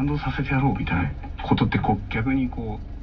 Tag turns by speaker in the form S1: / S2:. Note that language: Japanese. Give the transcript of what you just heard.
S1: 感動させてやろうみたいなことってこう逆にこう